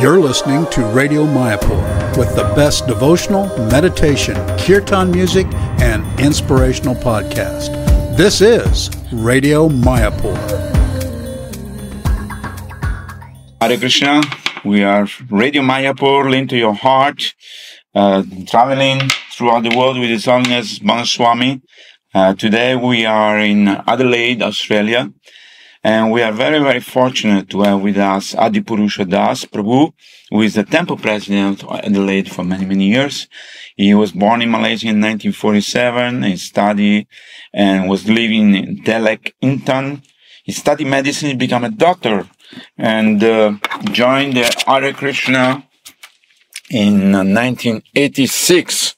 You're listening to Radio Mayapur with the best devotional, meditation, kirtan music, and inspirational podcast. This is Radio Mayapur. Hare Krishna. We are Radio Mayapur, linked to your heart, uh, traveling throughout the world with His Holiness Banaswami. Uh, today we are in Adelaide, Australia, and we are very, very fortunate to have with us Adipurusa Das Prabhu, who is the temple president of Adelaide for many, many years. He was born in Malaysia in 1947. He studied and was living in Teluk, Intan. He studied medicine, he became a doctor and uh, joined the Hare Krishna in uh, 1986.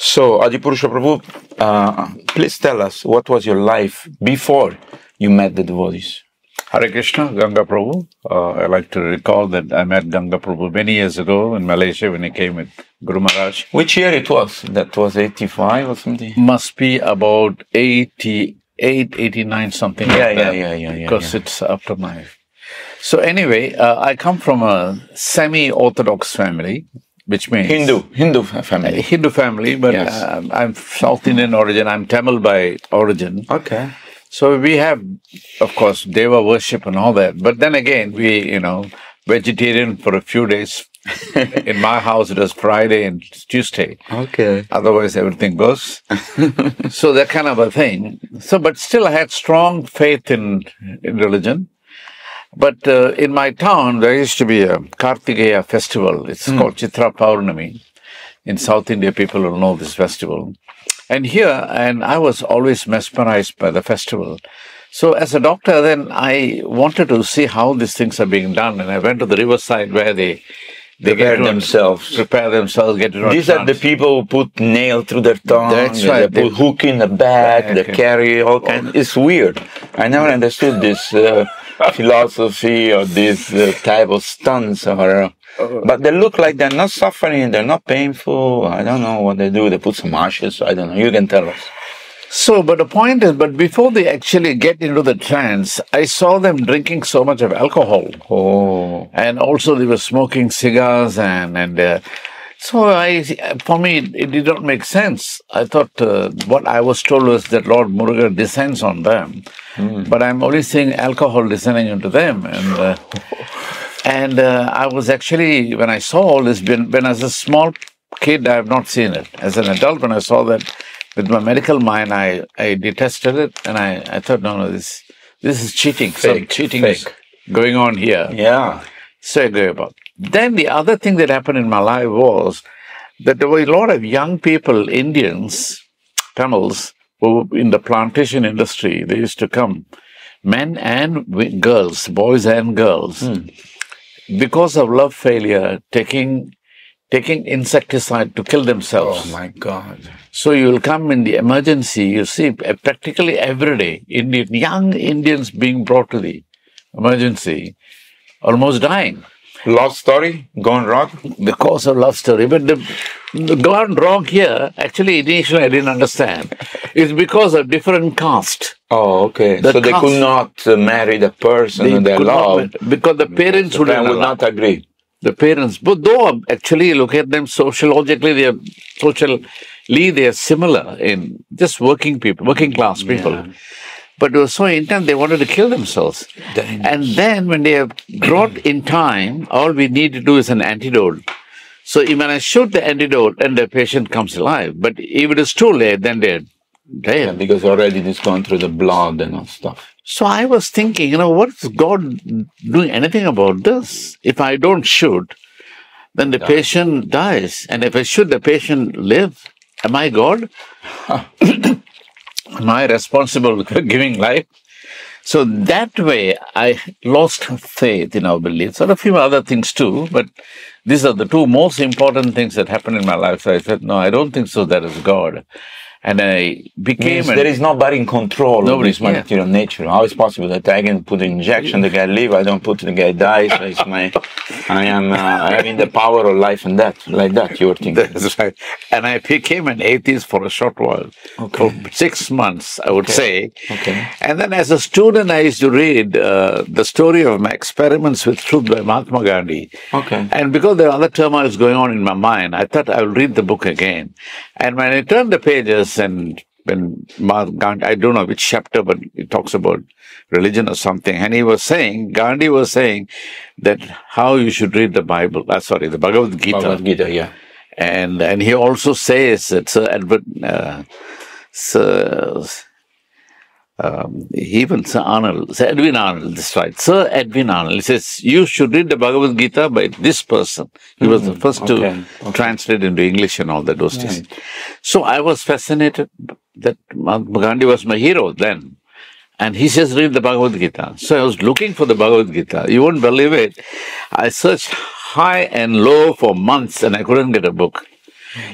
So, Adipurusa Prabhu, uh, please tell us what was your life before you met the devotees? Hare Krishna, Ganga Prabhu. Uh, I like to recall that I met Ganga Prabhu many years ago in Malaysia when he came with Guru Maharaj. Which year it was? That was 85 or something? Must be about 88, 89, something Yeah, like yeah, that. yeah, yeah, yeah, Because yeah. it's after my. So, anyway, uh, I come from a semi Orthodox family, which means. Hindu, Hindu family. Hindu family, but Yes. um, I'm South Indian origin. I'm Tamil by origin. Okay. So we have, of course, Deva worship and all that. But then again, we, you know, vegetarian for a few days. In my house, it was Friday and Tuesday. Okay. Otherwise, everything goes. so that kind of a thing. So, but still, I had strong faith in, in religion. But uh, in my town, there used to be a Kartikeya festival. It's called Chitra Paurnami. In South India, people will know this festival. And here, and I was always mesmerized by the festival. So as a doctor, then I wanted to see how these things are being done. And I went to the riverside where they, they Prepare get themselves. Prepare themselves, get These are the people who put nail through their tongue. That's they right. They put hook in the back. They Back. carry all kinds. It's weird. I never understood this uh, philosophy or this uh, type of stunts. Or, uh, but they look like they're not suffering. They're not painful. I don't know what they do. They put some ashes. I don't know. You can tell us. So, but the point is, but before they actually get into the trance, I saw them drinking so much of alcohol. Oh. and also they were smoking cigars and and uh, so I for me it did not make sense. I thought uh, what I was told was that Lord Murugan descends on them, but I'm only seeing alcohol descending into them and. Uh, and uh, I was actually, when I saw all this, when, when I was a small kid, I have not seen it. As an adult, when I saw that with my medical mind, I, I detested it and I, I thought, no, no, this, this is cheating. Some Fake, cheating is going on here. Yeah. So up. Then the other thing that happened in my life was that there were a lot of young people, Indians, Tamils, who were in the plantation industry. They used to come, men and girls, boys and girls, because of love failure, taking taking insecticide to kill themselves. Oh my God. So you will come in the emergency, you see practically every day, Indian, young Indians being brought to the emergency, almost dying Love story gone wrong. because of love story. But the, the gone wrong here, actually initially I didn't understand, it's because of different caste. Oh, okay. The so they could not uh, marry the person They they, not loved. because the parents The parent would not agree. the parents. But though actually look at them sociologically, they are socially they are similar in just working people, working class people. But it was so intense they wanted to kill themselves. Dangerous. And then when they are brought in time, all we need to do is an antidote. So even when I shoot the antidote and the patient comes alive, but if it is too late, then they're Yeah, dead. because already this gone through the blood and all stuff. So I was thinking, you know, what is God doing anything about this? If I don't shoot, then the patient dies. And if I shoot, the patient live. Am I God? Am I responsible for giving life? So that way, I lost faith in our beliefs. And a few other things too, but these are the two most important things that happened in my life. So I said, no, I don't think so. That is God. And I became Means an- there is nobody in control Nobody, of this yeah. material nature. How is possible that I can put an injection, the guy live, I don't put the guy dies, so it's my I am uh, having the power of life and death, like that. You were thinking. That's right. And I became an atheist for a short while, Okay. for six months, I would say. Okay. And then, as a student, I used to read uh, the story of my experiments with truth by Mahatma Gandhi. Okay. And because there were other turmoils going on in my mind, I thought I would read the book again. And when I turned the pages and when Mahatma Gandhi, I don't know which chapter, but it talks about religion or something. And he was saying, Gandhi was saying that how you should read the Bible. Uh, sorry, the Bhagavad Gita. Bhagavad Gita, yeah. And and he also says that Sir Edward, uh, Sir, um, even Sir Arnold, Sir Edwin Arnold, that's right. Sir Edwin Arnold, he says, you should read the Bhagavad Gita by this person. He was the first okay, to okay. translate into English and all that those. Right. So I was fascinated that Mahatma Gandhi was my hero then. And he says, read the Bhagavad Gita. So I was looking for the Bhagavad Gita. You won't believe it. I searched high and low for months and I couldn't get a book.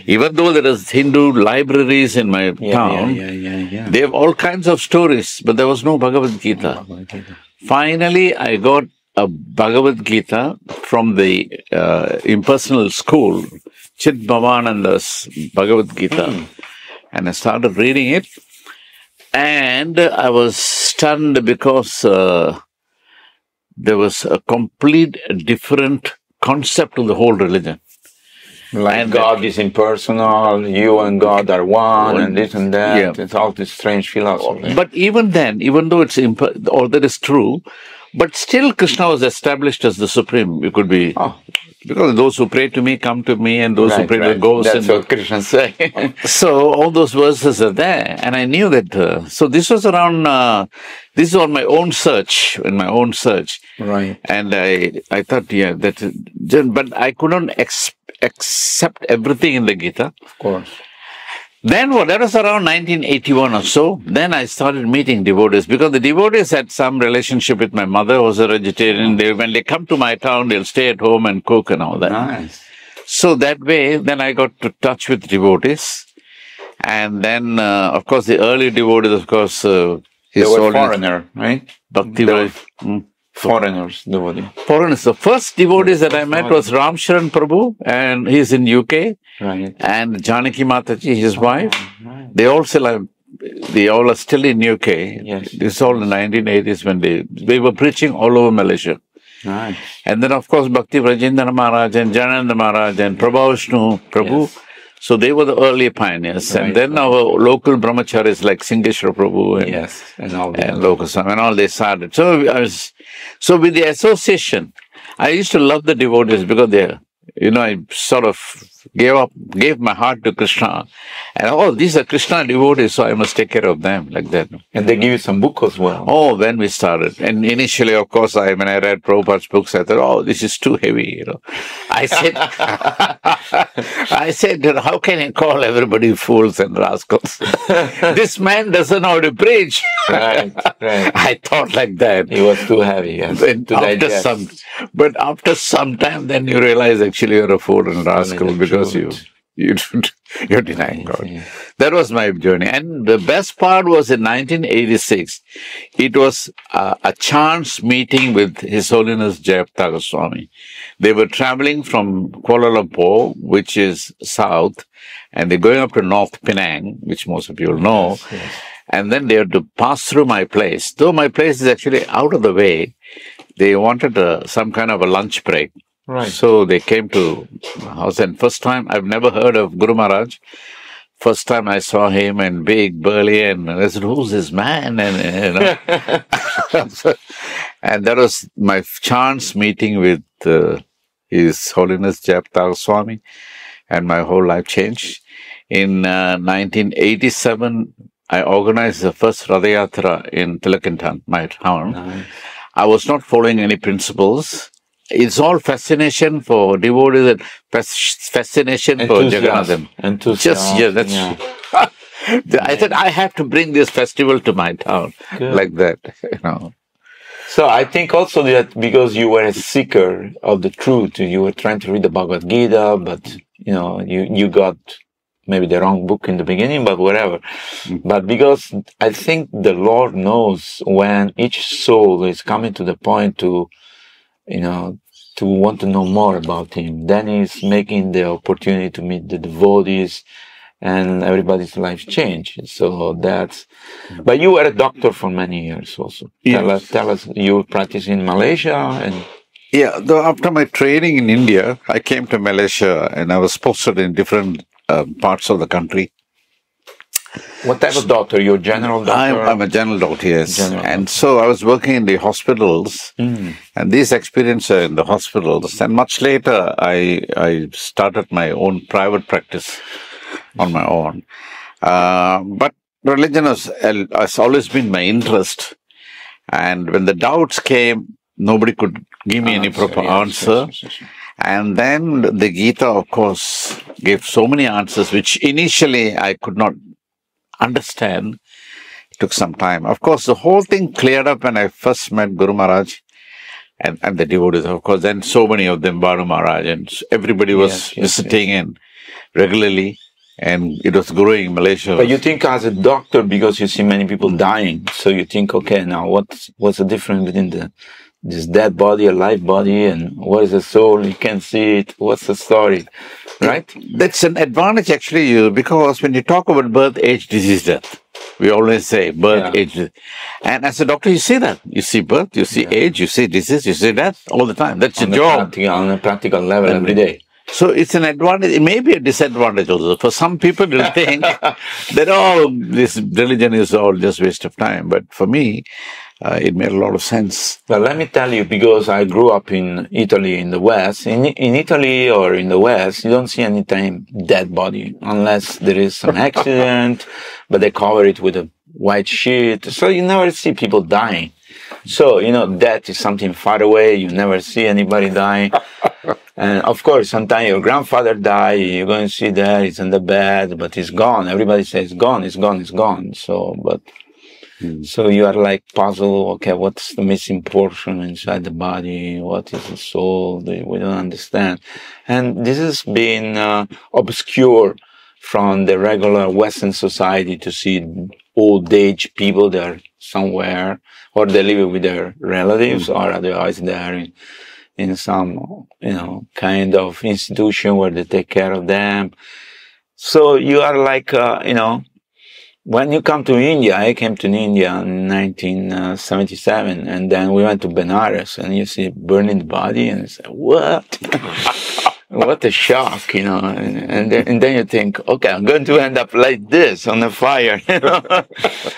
Even though there is Hindu libraries in my Yeah, town, yeah, yeah, they have all kinds of stories, but there was no Bhagavad Gita. Finally, I got a Bhagavad Gita from the uh, impersonal school, Chidbhavananda's Bhagavad Gita, and I started reading it. And I was stunned because uh, there was a complete different concept of the whole religion. Like And God is impersonal, you and God are one, and this and that. Yeah. It's all this strange philosophy. But even then, even though it's imp- all that is true, but still Krishna was established as the supreme. It could be Oh. because those who pray to me come to me, and those who Right, pray to right. the ghosts. That's and what Krishna say. so all those verses are there, and I knew that. Uh, so this was around. Uh, this is on my own search, in my own search, right. and I I thought, yeah, that. But I couldn't ex- accept everything in the Gita. Of course. Then what? That was around 1981 or so. Then I started meeting devotees because the devotees had some relationship with my mother, who was a vegetarian. They, when they come to my town, they'll stay at home and cook and all that. Nice. So that way, then I got to touch with devotees. And then, uh, of course, the early devotees, of course, uh, They were foreigner, right? Bhakti were mm. Foreigners, devotee. Foreigners. The first devotees that I met was Ram Sharan Prabhu, and he's in UK, Right. and Janaki Mataji, his oh, wife. Right. They all still are, they all are still in UK. Yes. This is all in the 1980s when they, they were preaching all over Malaysia. Nice. And then, of course, Bhakti Rajendra Maharaj and Jananda Maharaj and Prabhavishnu Prabhu. Yes. So they were the early pioneers. Right, and then our local brahmacharis like Singeshwar Prabhu and, Yes. And all that. and Lokasam and all they started. So I was, so with the association, I used to love the devotees because they're, you know, I sort of gave up, gave my heart to Krishna. And oh, these are Krishna devotees, so I must take care of them like that. And they give you some book as well. Oh, then we started. And initially, of course, I when I read Prabhupada's books, I thought, oh, this is too heavy, you know. I said, I said, how can I call everybody fools and rascals? this man doesn't know how to preach. Right, right. I thought like that. It was too heavy, yes, to after digest. some, but after some time, then you realize actually you're a fool and rascal the because you you you're denying God. yes. That was my journey, and the best part was in 1986. It was uh, a chance meeting with His Holiness Jayapataka Goswami. They were traveling from Kuala Lumpur, which is south, and they're going up to North Penang, which most of you will know. And then they had to pass through my place. Though my place is actually out of the way, they wanted uh some kind of a lunch break. Right. So they came to my house, and first time I've never heard of Guru Maharaj. First time I saw him and big, burly, and I said, "Who's this man?" And you know, and that was my chance meeting with uh, His Holiness Jayapataka Swami, and my whole life changed. In uh, 1987, I organized the first Ratha Yatra in Teluk Intan, my town. Nice. I was not following any principles. It's all fascination for devotees and fas- fascination for Jagannathan. Enthusiasm. Just, yeah, that's. I said, I have to bring this festival to my town. Good. Like that, you know. So I think also that because you were a seeker of the truth, you were trying to read the Bhagavad Gita, but you know, you, you got maybe the wrong book in the beginning, but whatever. Mm. But because I think the Lord knows when each soul is coming to the point to, you know, to want to know more about him. Then he's making the opportunity to meet the devotees and everybody's life change. So that's, but you were a doctor for many years also. Yes. Tell us, tell us, you practice in Malaysia and Yeah, though after my training in India, I came to Malaysia and I was posted in different uh, parts of the country. What type of doctor? You're general doctor? I'm, I'm a general doctor, yes. General and so I was working in the hospitals, Mm. and these experiences in the hospitals. And much later, I I started my own private practice on my own. Uh, but religion has, has always been my interest. And when the doubts came, nobody could give me any proper answer. And then the Gita, of course, gave so many answers, which initially I could not understand. It took some time. Of course, the whole thing cleared up when I first met Guru Maharaj and, and the devotees, of course. Then so many of them, Baru Maharaj, and everybody was Yes, yes, visiting in regularly. And it was growing in Malaysia. But you think as a doctor, because you see many people dying, so you think, okay, now what's what's the difference between the this dead body, a live body, and what is the soul? You can't see it. What's the story, right? That's an advantage actually, you because when you talk about birth, age, disease, death, we always say birth, Yeah. age, and as a doctor, you see that. You see birth, you see age, you see disease, you see death all the time. That's On your job. practical, on a practical level every day. So it's an advantage. It may be a disadvantage also. For some people, they'll think that oh, this religion is all just waste of time. But for me, uh, it made a lot of sense. Well, let me tell you, because I grew up in Italy, in the West. In in Italy or in the West, you don't see any time dead body unless there is some accident, but they cover it with a white sheet. So you never see people dying. So you know, death is something far away. You never see anybody dying. And of course, sometimes your grandfather died. You're going to see that he's in the bed, but he's gone. Everybody says gone, it's gone, it's gone. So, but so you are like puzzle. Okay, what's the missing portion inside the body? What is the soul? We don't understand, and this has been uh, obscure from the regular Western society to see old age people that are somewhere, or they live with their relatives, or otherwise they are in, in some you know kind of institution where they take care of them. So you are like uh, you know when you come to India, I came to India in 1977, and then we went to Benares, and you see burning body, and like, what? what a shock, you know. And, and, then, and then you think, okay, I'm going to end up like this on the fire, you know.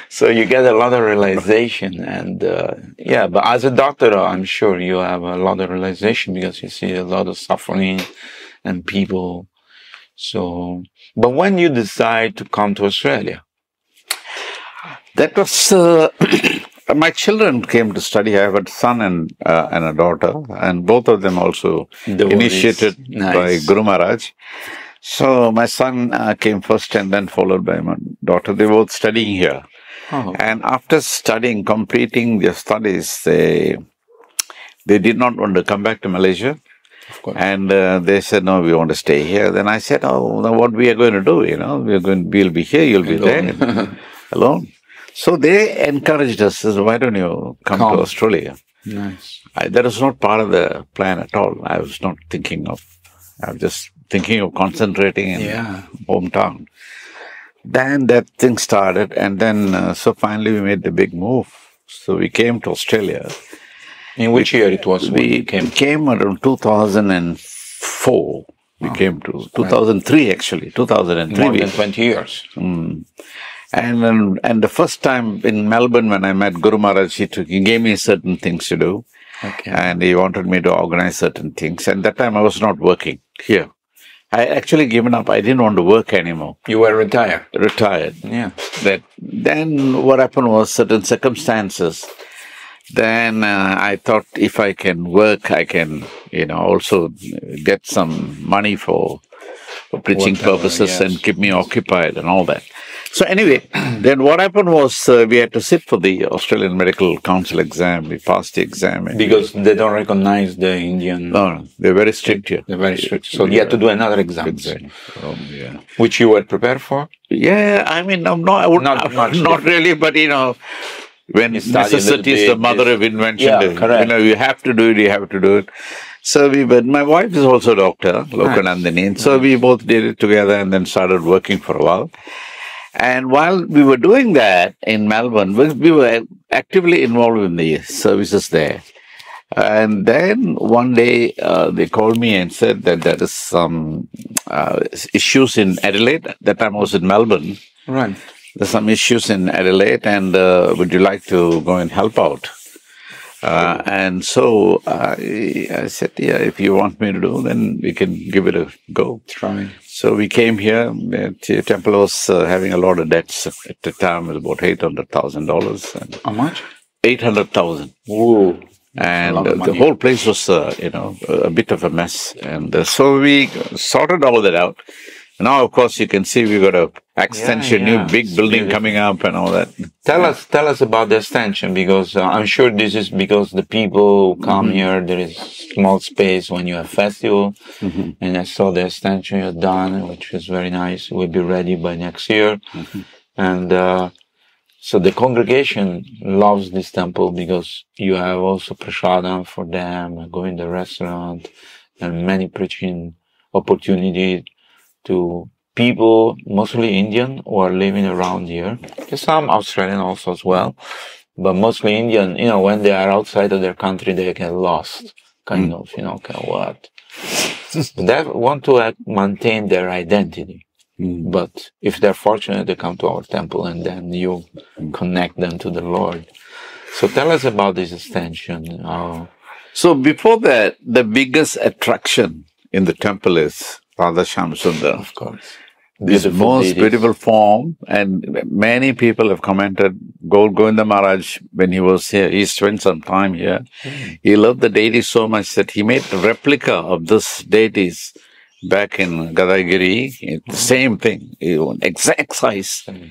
so you get a lot of realization, and uh, yeah. But as a doctor, I'm sure you have a lot of realization because you see a lot of suffering and people. So, but when you decide to come to Australia, That was uh, my children came to study. I have a son and uh, and a daughter, and both of them also Devotees. initiated by Guru Maharaj. So my son uh, came first, and then followed by my daughter. They both studying here, oh, and after studying, completing their studies, they they did not want to come back to Malaysia. of course. And uh, they said, no, we want to stay here. Then I said, oh, now what we are going to do? You know, we're going, we'll be here, you'll be Alone. there, alone. So they encouraged us, says, why don't you come, Come. to Australia? nice. I, that was not part of the plan at all. I was not thinking of, I was just thinking of concentrating in Yeah. hometown. Then that thing started, and then uh, so finally we made the big move. So we came to Australia. In which year it was? We came? came around 2004. We came to 2003 actually, 2003. More than 20 years. And and the first time in Melbourne when I met Guru Maharaj, he, took, he gave me certain things to do, Okay. and he wanted me to organize certain things. And that time I was not working here. I actually given up. I didn't want to work anymore. You were retired. Retired. Yeah. That then what happened was certain circumstances. Then uh, I thought if I can work, I can, you know, also get some money for, for preaching Whatever, purposes yes. and keep me occupied and all that. So anyway, then what happened was uh, we had to sit for the Australian Medical Council exam. We passed the exam. and- Because they don't recognize the Indian. no, no, they're very strict here. They're very strict. So you had to do another exam. Exam. Um, yeah. Which you were prepared for? Yeah, I mean, I'm not, I would, Not not, much not really, but you know, when You necessity is the mother of invention, Yeah, you correct. know, you have to do it, you have to do it. So we my wife is also a doctor, Lokanandini. Nice. So we both did it together and then started working for a while. And while we were doing that in Melbourne, we were actively involved in the services there. And then one day uh, they called me and said that there is some uh, issues in Adelaide. At that time I was in Melbourne. Right. There's some issues in Adelaide, and uh, would you like to go and help out? Uh, and so I, I, said, yeah, if you want me to do, then we can give it a go. Try. So we came here. The temple was uh, having a lot of debts at the time. It was about eight hundred thousand dollars. How much? Eight hundred thousand. Whoa! And uh, the whole place was, uh, you know, a bit of a mess. And uh, so we sorted all that out. Now, of course, you can see we've got a extension, yeah, yeah. new big building coming up and all that. Tell yeah. us, tell us about the extension because uh, I'm sure this is because the people who come mm-hmm. here. There is small space when you have festival, mm-hmm. and I saw the extension you done, which was very nice. We'll be ready by next year, mm-hmm. and uh, so the congregation loves this temple because you have also prasadam for them, going to the restaurant, and many preaching opportunity to people, mostly Indian, who are living around here. Some Australian also as well, but mostly Indian. You know, when they are outside of their country, they get lost, kind mm. of. You know, kind of what. they want to maintain their identity. Mm. But if they're fortunate, they come to our temple and then you mm. connect them to the Lord. So tell us about this extension. Uh, so before that, the biggest attraction in the temple is Radha Shamsundar. Of course. This most beautiful form, and many people have commented. Gaur Govinda Maharaj, when he was here, he spent some time here. Mm. He loved the deity so much that he made a replica of this deities back in Gadeigiri. Mm. Same thing, exact size. Mm.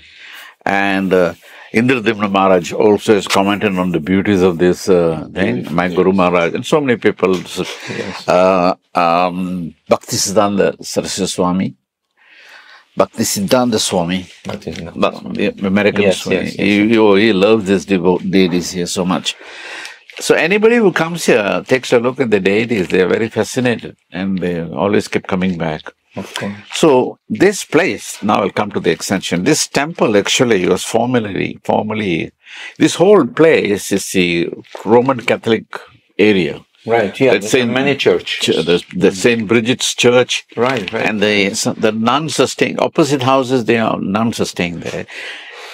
And uh, Indradyumna Maharaj also has commented on the beauties of this uh, thing, my Guru Maharaj, and so many people. Yes. Uh, um, Bhakti Siddhanta Saraswati Swami, Bhakti Siddhanta Swami, the American yes, Swami. Yes, yes, he, he, he loves these deities here so much. So anybody who comes here takes a look at the deities, they are very fascinated and they always keep coming back. Okay. So this place, now I'll come to the extension. This temple actually was formerly, formerly, this whole place is the Roman Catholic area. Right. Yeah. There's Saint, many churches. the, the Saint Bridget's Church. Right. Right. And the the nuns are staying opposite houses. They are nuns are staying there.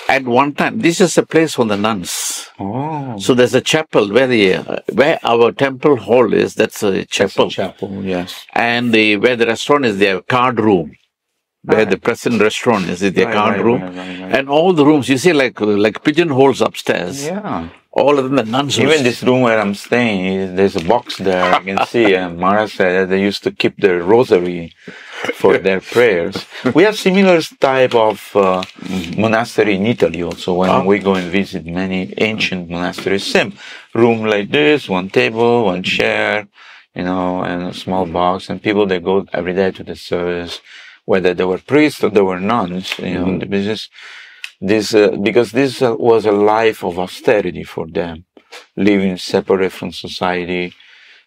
At one time, this is a place for the nuns. Oh. So there's a chapel where the where our temple hall is. That's a chapel. That's a chapel. Yes. And the where the restaurant is, their card room where right. the present restaurant is, is their right, card right, room, and all the rooms you see like like pigeonholes upstairs. Yeah, all of them the nuns. Even this room where I'm staying, there's a box there. I can see. Uh, and Mara said they used to keep their rosary for their prayers. We have similar type of uh, monastery in Italy also. When oh. we go and visit many ancient monasteries, same room like this, one table, one chair, you know, and a small box, and people they go every day to the service whether they were priests or they were nuns. You know, mm-hmm. this is this uh, because this uh, was a life of austerity for them, living separate from society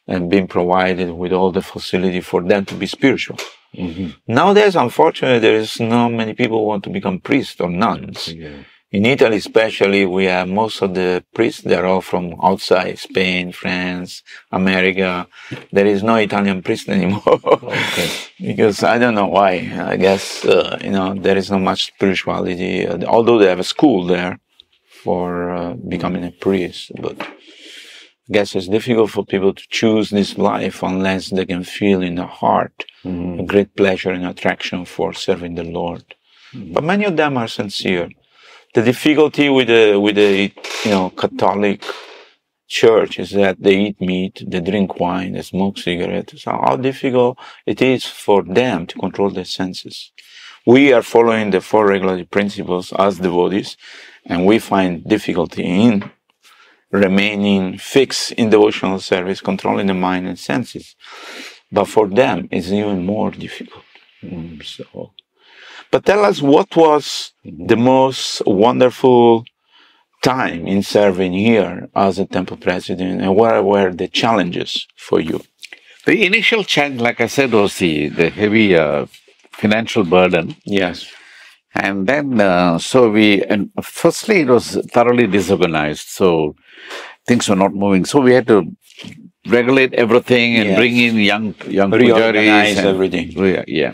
and being provided with all the facility for them to be spiritual. Mm-hmm. Nowadays, unfortunately, there is not many people who want to become priests or nuns. Yeah. In Italy, especially, we have most of the priests, they're all from outside Spain, France, America. There is no Italian priest anymore. okay. Because I don't know why. I guess, uh, you know, there is not much spirituality, although they have a school there for uh, becoming a priest. But I guess it's difficult for people to choose this life unless they can feel in the heart mm-hmm. a great pleasure and attraction for serving the Lord. Mm-hmm. But many of them are sincere the difficulty with the with the you know Catholic church is that they eat meat, they drink wine, they smoke cigarettes. So how difficult it is for them to control their senses. We are following the four regulatory principles as devotees, and we find difficulty in remaining fixed in devotional service, controlling the mind and senses. But for them, it's even more difficult. Mm, so but tell us what was the most wonderful time in serving here as a temple president and what were the challenges for you? The initial challenge, like I said, was the, the heavy uh, financial burden. Yes. And then, uh, so we, and firstly, it was thoroughly disorganized. So things were not moving. So we had to regulate everything and Yes. bring in young, young Reorganize pujaris and- everything. Yeah, yeah.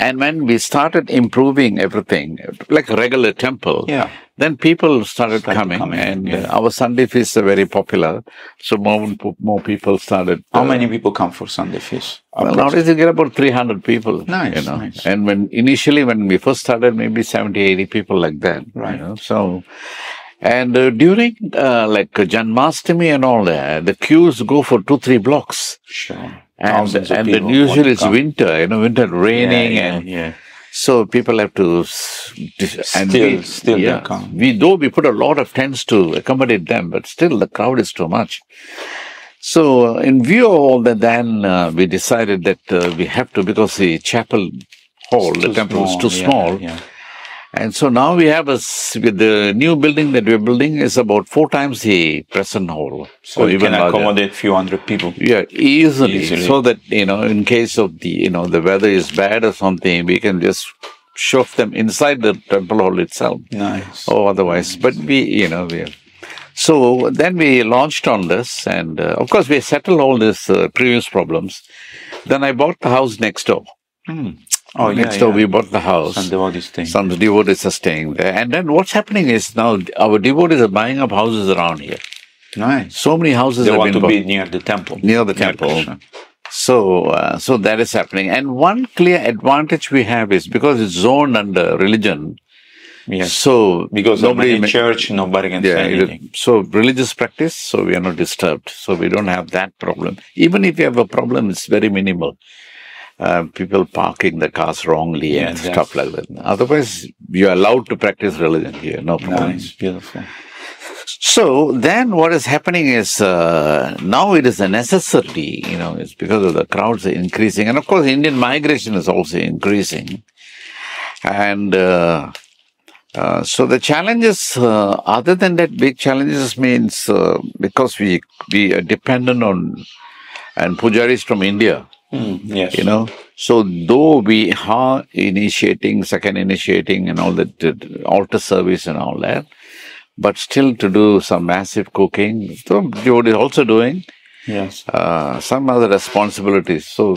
And when we started improving everything, like a regular temple, Yeah. then people started, Started coming, coming, and yeah. uh, our Sunday feasts are very popular. So more, more people started. How uh, many people come for Sunday feast? well, nowadays you get about 300 people. Nice, You know? nice. And when initially, when we first started, maybe 70, 80 people like that. you Right. know, So, and uh, during uh, like Janmashtami and all that, the queues go for two, three blocks. Sure. And, and then usually it's come. winter, you know, winter raining yeah, and yeah. so people have to and Still- we, still yeah, come. We though we put a lot of tents to accommodate them, but still the crowd is too much. So uh, in view of all that, then uh, we decided that uh, we have to because the chapel hall, the temple is too yeah, small, Yeah. And so now we have a with the new building that we're building is about four times the present hall, So you can accommodate few hundred people. Yeah, easily, Easily. So that, you know, in case of the, you know, the weather is bad or something, we can just shove them inside the temple hall itself. Nice. Or otherwise, but we, you know, we So then we launched on this and uh, of course we settled all these uh, previous problems. Then I bought the house next door. Oh, yeah. next door yeah. we bought the house. Some devotees thing. Some devotees are staying there. And then what's happening is now our devotees are buying up houses around here. Nice. So many houses They have want to bought. be near the temple. Near the temple. So, uh, so that is happening. And one clear advantage we have is because it's zoned under religion. Yes. So Because nobody ma- church, nobody can yeah, say it- anything. so religious practice, so we are not disturbed. So we don't have that problem. Even if you have a problem, it's very minimal. Uh, people parking the cars wrongly and that's- stuff like that. Otherwise, you are allowed to practice religion here, no problem. Nice. Beautiful. So then what is happening is uh, now it is a necessity, you know, it's because of the crowds are increasing. And of course, Indian migration is also increasing. And uh, uh, so the challenges, uh, other than that, big challenges means uh, because we we are dependent on and pujaris from India, Mm, yes. you know. So though we are initiating, second initiating, and all that uh, altar service and all that, but still to do some massive cooking, so Jod is also doing Yes. uh, some other responsibilities. So.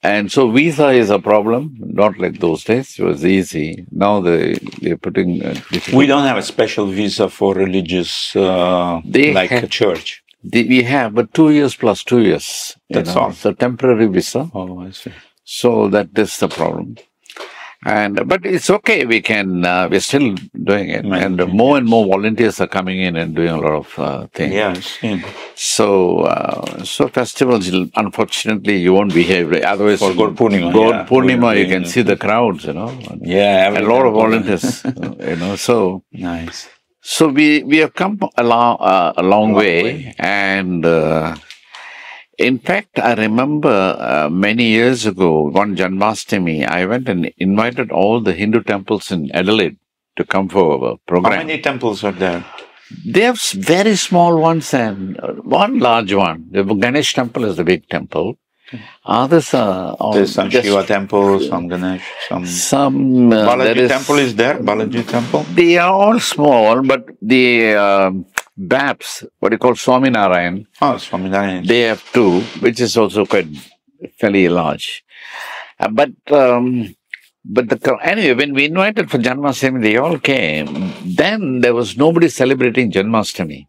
And so visa is a problem, not like those days. It was easy. Now they they're putting. Uh, We don't have a special visa for religious, uh, like a church. The- we have, but two years plus two years. That's know. all. So temporary visa. Oh, I see. So that is the problem. And but it's okay. We can. Uh, we're still doing it, Right, and more and more volunteers are coming in and doing a lot of uh, things. Yes. yeah. So, uh, so festivals. Unfortunately, you won't be here. Otherwise, For Gaur Purnima, Gaur yeah. Purnima, you can see the crowds. You know, Yeah. a lot of volunteers. you know, so Nice. So we we have come a long uh, a long Long way, way. and uh, in fact, I remember uh, many years ago, one Janmashtami, I went and invited all the Hindu temples in Adelaide to come for our How many temples are there? They have very small ones and uh, one large one. The Ganesh temple is the big temple. Others are all There's some Shiva temple, some Ganesh, some. some. Uh, Balaji is- temple is there? Balaji temple? They are all small, but the um BAPS, what you call Swaminarayan, Oh, Swaminarayan. they have two, which is also quite fairly large. Uh, but um, but the anyway, when we invited for Janmashtami, they all came. Then there was nobody celebrating Janmashtami.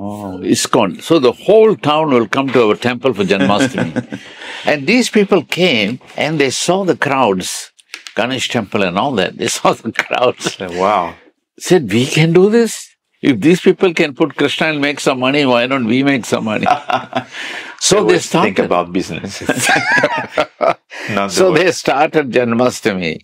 Oh. ISKCON. So the whole town will come to our temple for Janmashtami. and these people came and they saw the crowds, Ganesh temple and all that. They saw the crowds. Oh, wow. Said, we can do this? If these people can put Krishna and make some money, why don't we make some money? so they always started. think about business. Not so the they started Janmashtami.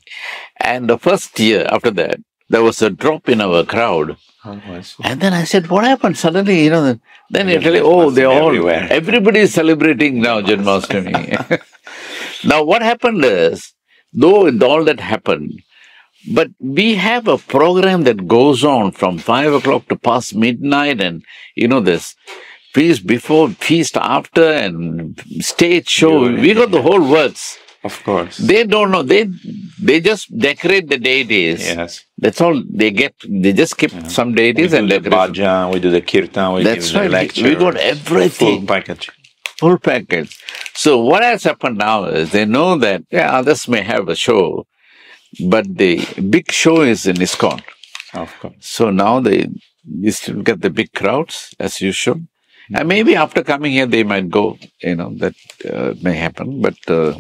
And the first year after that, there was a drop in our crowd. Oh, And then I said, what happened? Suddenly, you know, then- then you tell you, oh, they all, everywhere. everybody is celebrating now Janmashtami. now, what happened is, though with all that happened, but we have a program that goes on from five o'clock to past midnight, and you know this. feast before, feast after, and stage show. You- we got the whole works. Of course. They don't know. They they just decorate the deities. Yes. That's all they get. They just keep some We deities do and the decorate. them. bhajan, we do the kirtan, we That's give the right. We- lecture. we got everything. Full package. full package. So what has happened now is they know that yeah, others may have a show, but the big show is in ISKCON. Of course. So now they you still get the big crowds as usual. And maybe after coming here they might go. You know that uh, may happen, but uh,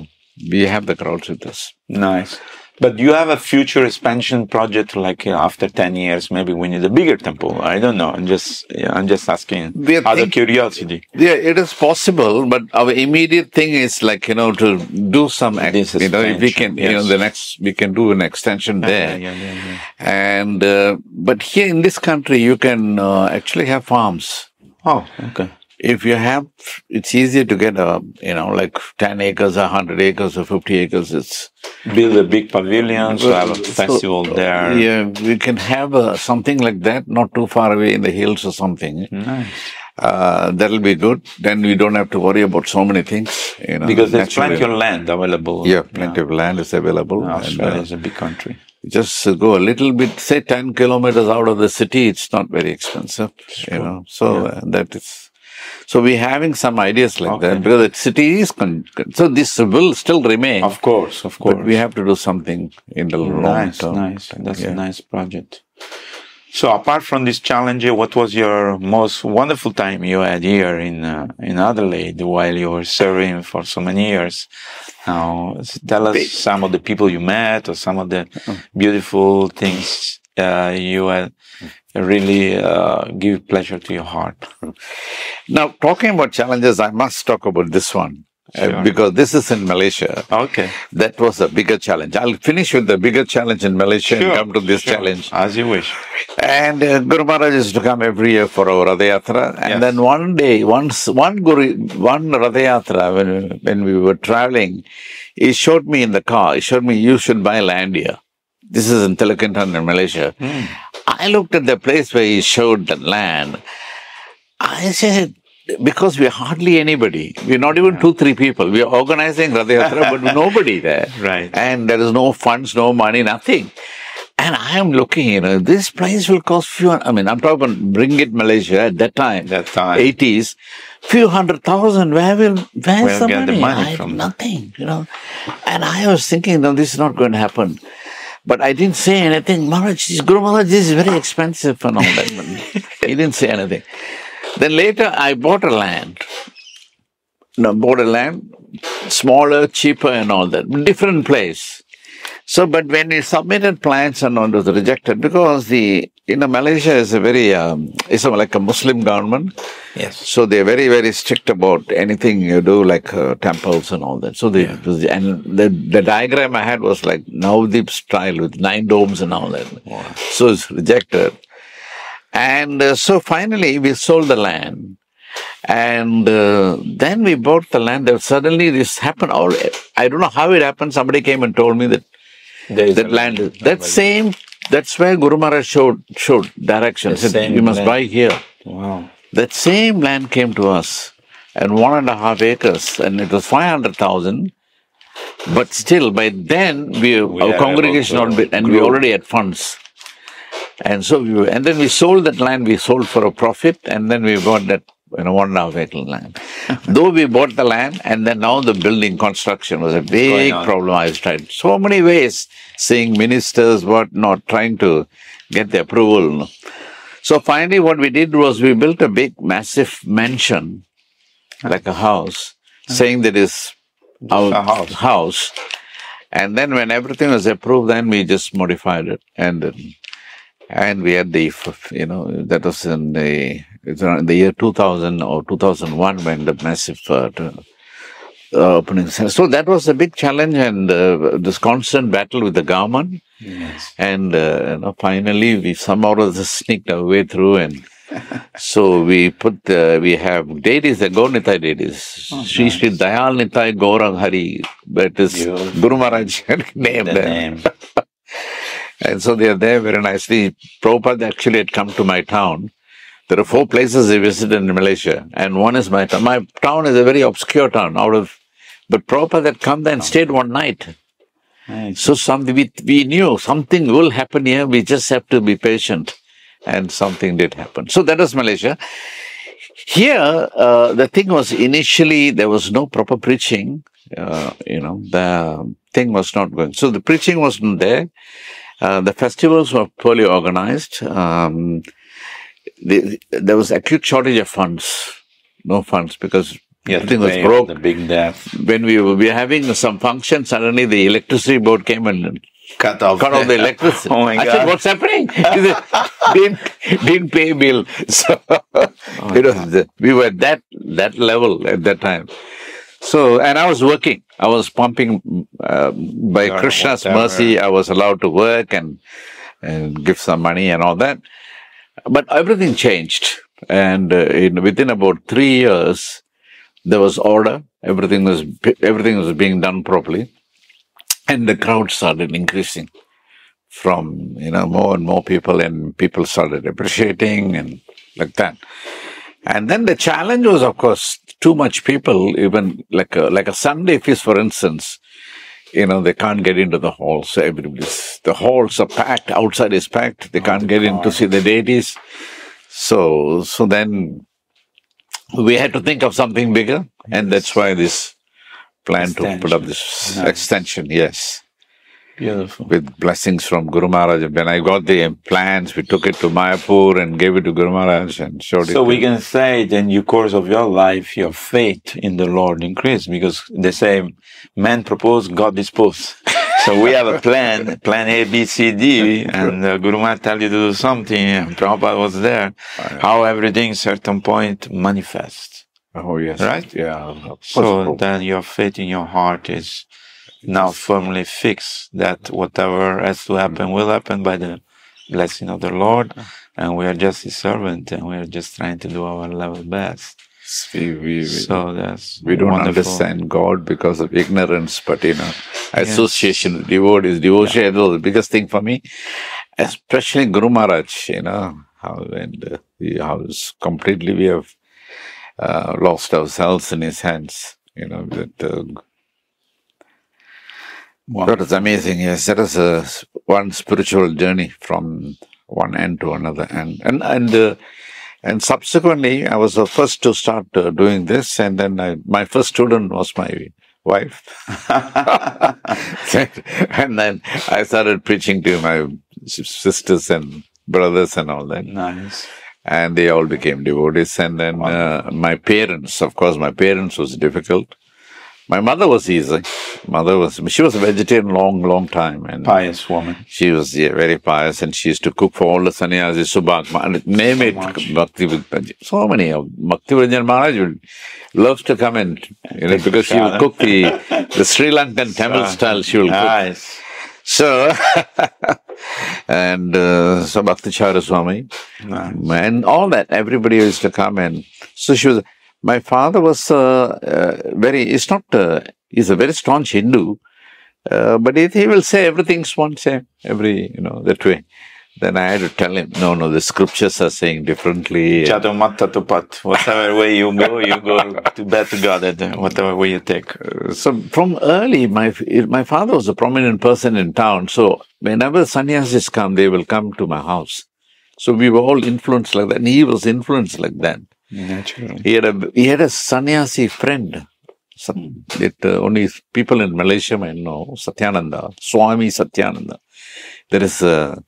we have the crowds with us. Nice. But you have a future expansion project, like uh, after ten years, maybe we need a bigger temple. I don't know. I'm just, yeah, I'm just asking We are out of curiosity. Yeah, it is possible, but our immediate thing is like you know to do some, ex- This you know, if we can, expansion, you know, the next we can do an extension there. Yeah, yeah, yeah. And uh, but here in this country, you can uh, actually have farms. Oh, okay. If you have, it's easier to get a you know like ten acres, or hundred acres, or fifty acres. It's Build a big pavilion, so have a festival So, there. Yeah, we can have uh, something like that, not too far away in the hills or something. Nice. Uh, that'll be good. Then we don't have to worry about so many things. You know, Because there's naturally. plenty of land available. Yeah, plenty of land is available. and, Australia uh, is a big country. just go a little bit, say 10 kilometers out of the city, it's not very expensive, you know. So uh, that is, so we're having some ideas like Okay. that because the city is, con- con- so this will still remain, Of course, of course. but we have to do something in the long nice, term. nice. That's Yeah. a nice project. So, apart from this challenge, what was your most wonderful time you had here in uh, in Adelaide while you were serving for so many years? Now, tell us some of the people you met or some of the beautiful things uh, you had really uh, give pleasure to your heart. Now, talking about challenges, I must talk about this one. uh, Sure. because this is in Malaysia. Okay, That was a bigger challenge. I'll finish with the bigger challenge in Malaysia and come to this sure. challenge. as you wish. And uh, Guru Maharaj used to come every year for our Ratha Yatra. And Yes. then one day, once, one Guru, one Ratha Yatra, when, when we were traveling, he showed me in the car, he showed me, you should buy land here. This is in Teluk Intan in Malaysia. Hmm. I looked at the place where he showed the land. I said, because we're hardly anybody. We're not even two, three people. We're organizing Ratha Yatra, but nobody there. Right. And there is no funds, no money, nothing. And I am looking, you know, this price will cost few, I mean, I'm talking about Ringgit Malaysia at that time. That time. 80s, few hundred thousand. Where will, where's Where the get the money? money I- from? Nothing, you know. And I was thinking, no, this is not going to happen. But I didn't say anything. Maharaj, this Guru Maharaj, this is very expensive and all that. He didn't say anything. Then later I bought a land. No, bought a land, smaller, cheaper and all that, different place. So, but when we submitted plans and all, it was rejected because the, you know, Malaysia is a very, um, it's a, like a Muslim government. Yes. So they're very, very strict about anything you do, like uh, temples and all that. So they, was- and the, the diagram I had was like Navdeep style with nine domes and all that. Wow. So it's rejected. And uh, so finally we sold the land. And uh, then we bought the land. There suddenly this happened. All I don't know how it happened. Somebody came and told me that that a- land is that same. That's where Guru Maharaj showed showed directions. Said, you must land. buy here. Wow. That same land came to us, and one and a half acres, and it was five hundred thousand. But still, by then we, We our congregation bit, and we already had funds. And so we and then we sold that land. We sold for a profit, and then we got that you know one and a half acre land. Though we bought the land, and then now the building construction was a big problem. I tried so many ways, seeing ministers, what not, trying to get the approval. So finally, what we did was we built a big, massive mansion, like a house, saying that is our a house. house. And then when everything was approved, then we just modified it, and then- and we had the you know that was in the it's around the year 2000 or 2001 when the massive uh, uh, opening. So that was a big challenge, and uh, this constant battle with the government. Yes. And uh, you know, finally, we somehow other sneaked our way through, and so we put uh, we have deities, the Gaur deities, Oh, Sri Sri Dayal Nitai Gaurang Hari, that is Beautiful. Guru Maharaj named The name. And so they are there very nicely. Prabhupada actually had come to my town There are four places I visited in Malaysia, and one is my town. My town is a very obscure town. Out of, but Prabhupada had come there and stayed one night. Nice. So something we, we knew something will happen here. We just have to be patient, and something did happen. So that was Malaysia. Here, uh, the thing was initially there was no proper preaching. Uh, you know, the thing was not going. So the preaching wasn't there. Uh, the festivals were poorly organized. Um, the, there was acute shortage of funds. No funds because Yeah, everything was broke. the big death. when we were, we were having some function, suddenly the electricity board came and Cut off. cut off the electricity. oh my I God. said, what's happening? Didn't, didn't pay bill. So, you know, the- we were at that, that level at that time. So, and I was working. I was pumping, uh, by God, Krishna's whatever. mercy, I was allowed to work and, and give some money and all that. But everything changed. And uh, in, within about three years, there was order. Everything was everything was being done properly, and the crowd started increasing from you know more and more people, and people started appreciating and like that. And then the challenge was, of course, too much people. Even like a, like a Sunday feast, for instance, you know they can't get into the halls. so everybody's the halls are packed. Outside is packed. They can't get in to see the deities. So so then we had to think of something bigger, and that's why this plan to put up this extension. Yes, Beautiful. with blessings from Guru Maharaj. When I got the plans, we took it to Mayapur and gave it to Guru Maharaj and showed it. So we can say that in the course of your life, your faith in the Lord increased because they say, man proposed, God disposed. so we have a plan, plan A, B, C, D, and uh, Guru Maharaj tell you to do something, and Prabhupada was there. How everything, certain point, manifests. Oh yes, Right? Yeah. So then your faith in your heart is now firmly fixed that whatever has to happen will happen by the blessing of the Lord. And we are just his servant and we are just trying to do our level best. we, we, we, So that's we don't wonderful. understand God because of ignorance, but you know, association with devotees, devotion is the biggest thing for me, especially Guru Maharaj, you know, how and uh, how is completely we have uh, lost ourselves in his hands, you know, that uh, Wow. that is amazing. Yes, that is a one spiritual journey from one end to another, and and and uh, and subsequently, I was the first to start uh, doing this, and then I, my first student was my wife, and then I started preaching to my sisters and brothers and all that, Nice. and they all became devotees. And then uh, my parents, of course, my parents was difficult. My mother was easy. Mother was she was a vegetarian long, long time, and Pious woman. she was yeah, very pious, and she used to cook for all the sannyasis, Subhak, name it, much. Bhakti So many of Bhakti Maharaj would, loves to come and, you know, because she will cook the, the Sri Lankan Tamil style, she will cook. Nice. So, and uh, so Swami, Nice. and all that, everybody used to come and, so she was, my father was uh, uh, very, he's not, uh, he's a very staunch Hindu, uh, but he, he will say everything's one same, every, you know, that way. Then I had to tell him, no, no, the scriptures are saying differently. Whatever way you go, you go to back to God at whatever way you take. So from early, my my father was a prominent person in town. So whenever sannyasis come, they will come to my house. So we were all influenced like that, and he was influenced like that. Naturally. He had a he had a sannyasi friend. Some, it uh, only people in Malaysia might know Satyananda, Swami Satyananda. There is a,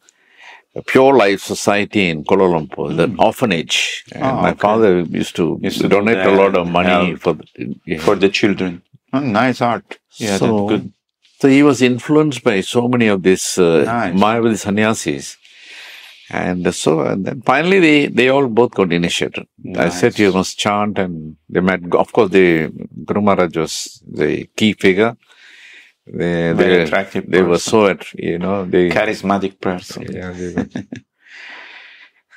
a pure life society in Kuala Lumpur, the orphanage. And Oh, my okay. father used to, Used to donate a lot of money for the, yeah. For the children. Oh, nice art. Yeah, So- that's good. So he was influenced by so many of these uh, Nice. Mayavadi sannyasis. And so, and then finally they, they all both got initiated. I said you must chant and they met, of course the Guru Maharaj was the key figure. They, Very they, attractive they were so, at, you know, they, Charismatic person. yeah, they were,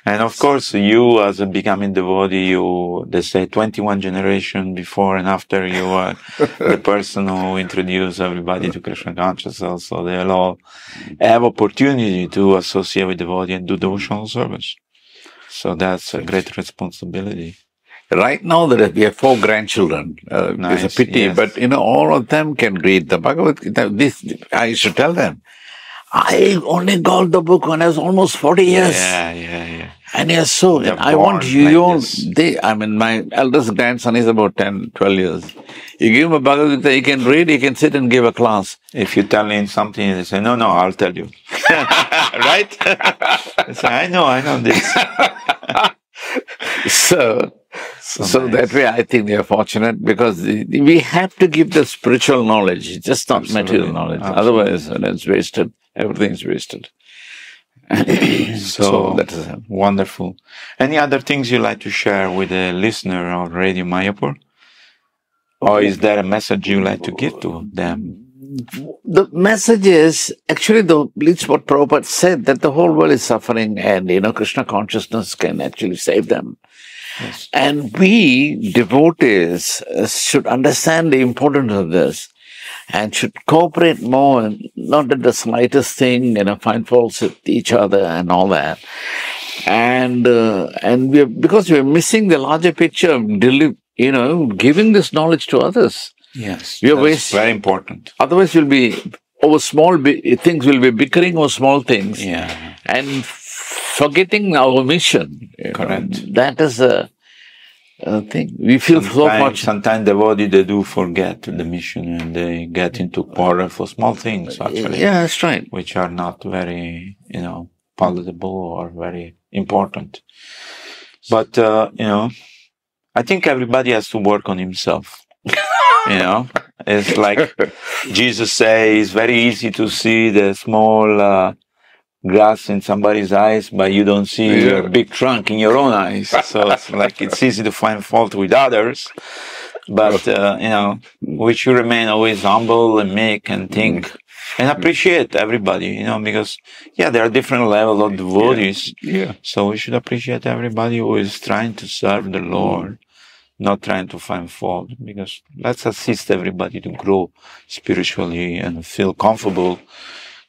And of course, you as a becoming devotee, you, they say 21 generation before and after you are the person who introduced everybody to Krishna consciousness. So they'll all have opportunity to associate with devotee and do devotional service. So that's a great responsibility. Right now, there is, we have four grandchildren. Uh, Nice, it's a pity, yes. but you know, all of them can read the Bhagavad Gita. This I used to tell them. I only got the book when I was almost forty years, Yeah, yeah, yeah. And yes, so They're I want you. like all they. I mean, my eldest grandson is about 10, 12 years. You give him a Bhagavad Gita, he can read. He can sit and give a class. If you tell him something, they say, no, no, I'll tell you. right? They say, I know, I know this. So, So so, nice. that way, I think they are fortunate because we have to give the spiritual knowledge, just not material knowledge. Absolutely. Otherwise, it's wasted. Everything is wasted. So, so that is it. wonderful. Any other things you'd like to share with the listener of Radio Mayapur? Or is there a message you'd like to give to them? The message is actually the it's what Prabhupada said that the whole world is suffering and you know Krishna consciousness can actually save them. Yes. And we devotees uh, should understand the importance of this and should cooperate more and not at the slightest thing, you know, find faults with each other and all that. And uh, and we are, because we are missing the larger picture of deli- you know, giving this knowledge to others. Yes. You're that's very important. Otherwise, we'll be over small bi- things. We'll be bickering over small things Yeah. and forgetting our mission. you know. Correct. That is a thing. We feel so Sometimes, much. sometimes the body they do forget the mission and they get into quarrel for small things actually, Yeah, that's right. which are not very, you know, palatable or very important. But uh, you know, I think everybody has to work on himself. you know, it's like Jesus says, it's very easy to see the small uh, grass in somebody's eyes, but you don't see Yeah. your big trunk in your own eyes. So it's like it's easy to find fault with others. But, uh, you know, we should remain always humble and meek and think and appreciate everybody, you know, because, yeah, there are different levels of devotees. Yeah. So we should appreciate everybody who is trying to serve the Lord, not trying to find fault, because let's assist everybody to grow spiritually and feel comfortable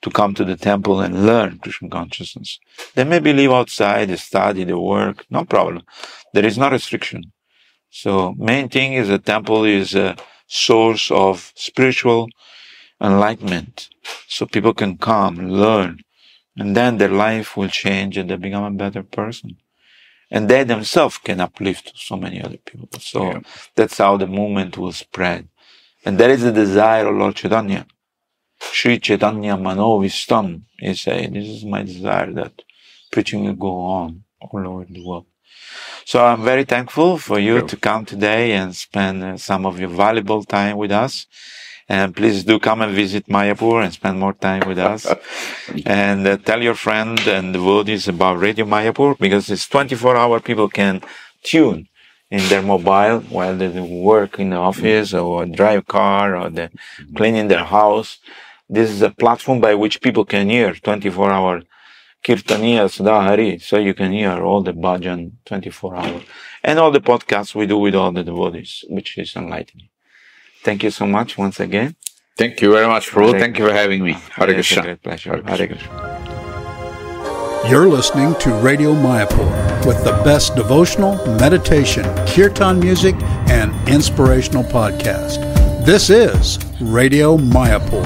to come to the temple and learn Krishna consciousness. They maybe live outside, they study, they work, no problem. There is no restriction. So main thing is the temple is a source of spiritual enlightenment. So people can come, learn, and then their life will change and they become a better person. And they themselves can uplift so many other people. So Yeah. that's how the movement will spread. And that is the desire of Lord Chaitanya. Sri Chaitanya Manobhistam is saying, this is my desire that preaching will go on all over the world. So I'm very thankful for you to come today and spend uh, some of your valuable time with us. And please do come and visit Mayapur and spend more time with us. and uh, tell your friend and the devotees about Radio Mayapur because it's 24 hour people can tune in their mobile while they work in the office or drive car or they're cleaning their house. This is a platform by which people can hear 24 hour Kirtaniya Sada Hari, so you can hear all the bhajan 24 hours and all the podcasts we do with all the devotees, which is enlightening. Thank you so much once again. Thank you very much, Prabhu. Hare- Thank you for having me. Hare It's a Krishna. great pleasure. Hare Hare Krishna. Krishna. You're listening to Radio Mayapur with the best devotional, meditation, kirtan music, and inspirational podcast. This is Radio Mayapur.